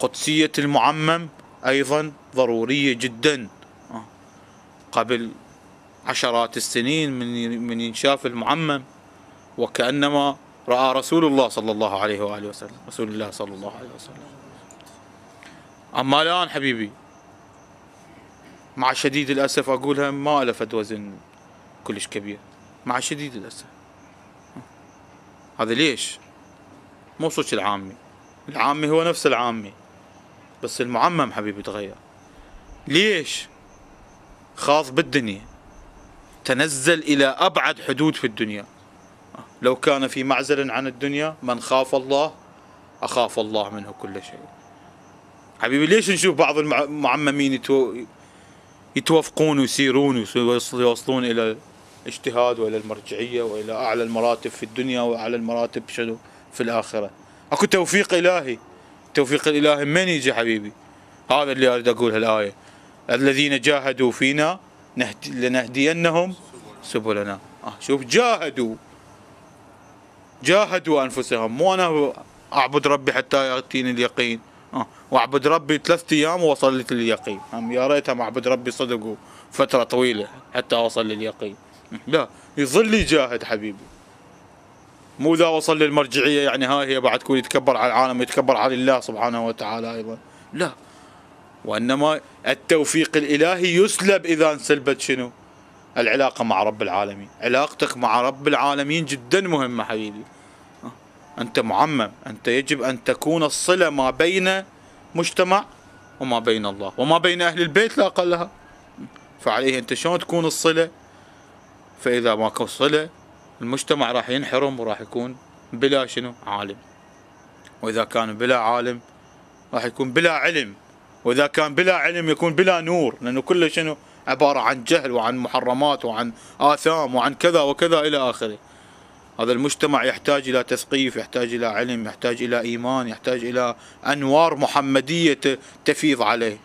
قدسية المعمم أيضا ضرورية جدا. آه. قبل عشرات السنين من من ينشاف المعمم وكأنما رأى رسول الله صلى الله عليه وآله وسلم رسول الله صلى الله عليه وسلم. أما الآن حبيبي مع شديد الأسف أقولها ما ألفت وزن كلش كبير. مع شديد الأسف. هذا ليش؟ مو صوت العامي. العامي هو نفس العامي. بس المعمم حبيبي تغير. ليش؟ خاض بالدنيا. تنزل إلى أبعد حدود في الدنيا. لو كان في معزل عن الدنيا من خاف الله أخاف الله منه كل شيء. حبيبي ليش نشوف بعض المعممين يتوافقون ويسيرون ويوصلون إلى الاجتهاد وإلى المرجعية وإلى أعلى المراتب في الدنيا وأعلى المراتب في الآخرة. أكو توفيق إلهي. التوفيق الإلهي من يجي حبيبي؟ هذا اللي أريد أقولها الآية الذين جاهدوا فينا لنهدينهم سبلنا. آه شوف جاهدوا. جاهدوا أنفسهم. مو أنا أعبد ربي حتى يأتيني اليقين. آه وأعبد ربي ثلاثة أيام ووصلت لليقين يا ريتها أعبد ربي صدق فترة طويلة حتى أوصل لليقين. لا يظل يجاهد حبيبي. مو اذا وصل للمرجعية يعني هاي هي بعد تكون يتكبر على العالم ويتكبر على الله سبحانه وتعالى أيضا لا وإنما التوفيق الإلهي يسلب إذا انسلبت شنو؟ العلاقة مع رب العالمين، علاقتك مع رب العالمين جدا مهمة حبيبي. أنت معمم، أنت يجب أن تكون الصلة ما بين مجتمع وما بين الله، وما بين أهل البيت لا أقلها. فعليه أنت شلون تكون الصلة؟ فإذا ماكو صلة المجتمع راح ينحرم وراح يكون بلا شنو؟ عالم. وإذا كان بلا عالم راح يكون بلا علم. وإذا كان بلا علم يكون بلا نور لأنه كله شنو؟ عبارة عن جهل وعن محرمات وعن آثام وعن كذا وكذا إلى آخره. هذا المجتمع يحتاج إلى تثقيف يحتاج إلى علم يحتاج إلى إيمان يحتاج إلى أنوار محمدية تفيض عليه.